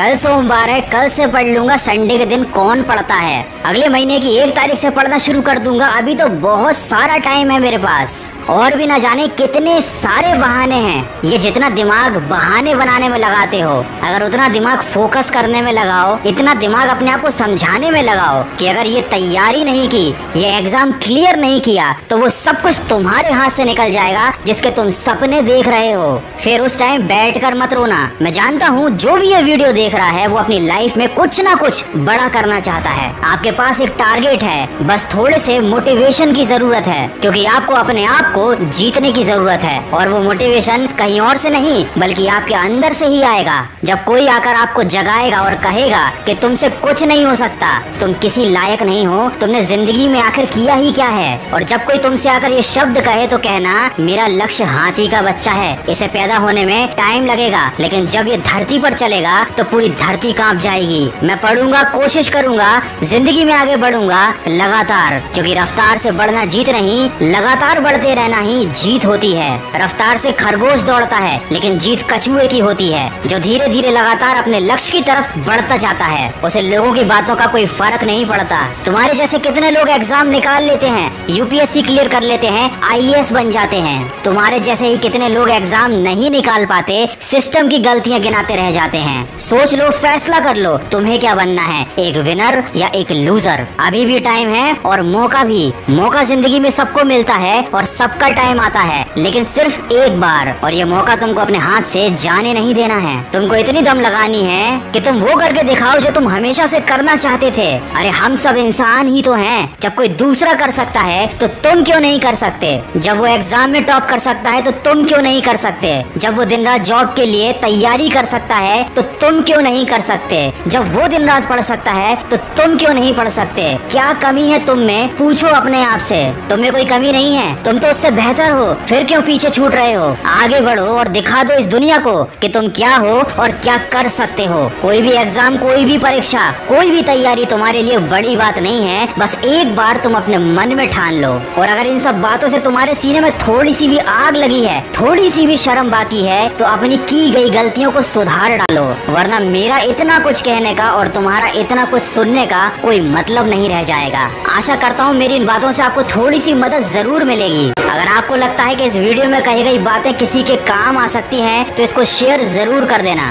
कल सोमवार है, कल से पढ़ लूँगा, संडे के दिन कौन पढ़ता है? अगले महीने की एक तारीख से पढ़ना शुरू कर दूँगा, अभी तो बहुत सारा टाइम है मेरे पास। और भी ना जाने कितने सारे बहाने हैं। ये जितना दिमाग बहाने बनाने में लगाते हो, अगर उतना दिमाग फोकस करने में लगाओ, इतना दिमाग अपने आप को समझाने में लगाओ कि अगर ये तैयारी नहीं की, ये एग्ज़ाम क्लियर नहीं किया तो वो सब कुछ तुम्हारे हाथ से निकल जाएगा, जिसके तुम सपने देख रहे हो। फिर उस टाइम बैठ कर मत रोना। मैं जानता हूँ, जो भी ये वीडियो देख रहा है, वो अपनी लाइफ में कुछ ना कुछ बड़ा करना चाहता है। आपके पास एक टारगेट है, बस थोड़े से मोटिवेशन की ज़रूरत है, क्योंकि आपको अपने आप को जीतने की ज़रूरत है। और वो मोटिवेशन कहीं और से नहीं, बल्कि आपके अंदर से ही आएगा। जब कोई आकर आपको जगाएगा और कहेगा कि तुमसे कुछ नहीं हो सकता, तुम किसी लायक नहीं हो, तुमने ज़िंदगी में आखिर किया ही क्या है? और जब कोई तुमसे आकर ये शब्द कहे तो कहना, मेरा लक्ष्य हाथी का बच्चा है। इसे पैदा होने में टाइम लगेगा, लेकिन जब ये धरती पर चलेगा तो पूरी धरती काँप जाएगी। मैं पढ़ूँगा, कोशिश करूँगा, ज़िंदगी में आगे बढ़ूँगा, लगातार। क्योंकि रफ्तार से बढ़ना जीत नहीं, लगातार बढ़ते रहना ही जीत होती है। रफ्तार से खरगोश दौड़ता है, लेकिन जीत कछुए की होती है, जो धीरे धीरे लगातार अपने लक्ष्य की तरफ़ बढ़ता जाता है। उसे लोगों की बातों का कोई फ़र्क नहीं पड़ता। तुम्हारे जैसे कितने लोग एग्ज़ाम निकाल लेते हैं, यूपीएससी क्लियर कर लेते हैं, आईएएस बन जाते हैं। तुम्हारे जैसे ही कितने लोग एग्ज़ाम नहीं निकाल पाते, सिस्टम की गलतियाँ गिनाते रह जाते हैं। सोच लो, फैसला कर लो। तुम्हें क्या बनना है? एक विनर या एक लूजर अभी भी टाइम है और मौका भी। मौका ज़िंदगी में सबको मिलता है और सबका टाइम आता है। लेकिन सिर्फ़ एक बार, और ये मौका तुमको अपने हाथ से जाने नहीं देना है। तुमको इतनी दम लगानी है कि तुम वो करके दिखाओ जो तुम हमेशा से करना चाहते थे। अरे, हम सब इंसान ही तो हैं। जब कोई दूसरा कर सकता है तो तुम क्यों नहीं कर सकते? जब वो एग्ज़ाम में टॉप कर सकता है तो तुम क्यों नहीं कर सकते? जब वो दिन रात जॉब के लिए तैयारी कर सकता है तो तुम क्यों नहीं कर सकते? जब वो दिन रात पढ़ सकता है तो तुम क्यों नहीं पढ़ सकते? क्या कमी है तुम में? पूछो अपने आप से। तुम में कोई कमी नहीं है। तुम तो उससे बेहतर हो। फिर क्यों पीछे छूट रहे हो? आगे बढ़ो और दिखा दो इस दुनिया को कि तुम क्या हो और क्या कर सकते हो। कोई भी एग्ज़ाम कोई भी परीक्षा, कोई भी तैयारी तुम्हारे लिए बड़ी बात नहीं है। बस एक बार तुम अपने मन में ठान लो। और अगर इन सब बातों से तुम्हारे सीने में थोड़ी सी भी आग लगी है थोड़ी सी भी शर्म बाकी है तो अपनी की गई गलतियों को सुधार डालो। वरना मेरा इतना कुछ कहने का और तुम्हारा इतना कुछ सुनने का कोई मतलब नहीं रह जाएगा। आशा करता हूँ मेरी इन बातों से आपको थोड़ी सी मदद ज़रूर मिलेगी। अगर आपको लगता है कि इस वीडियो में कही गई बातें किसी के काम आ सकती हैं तो इसको शेयर ज़रूर कर देना।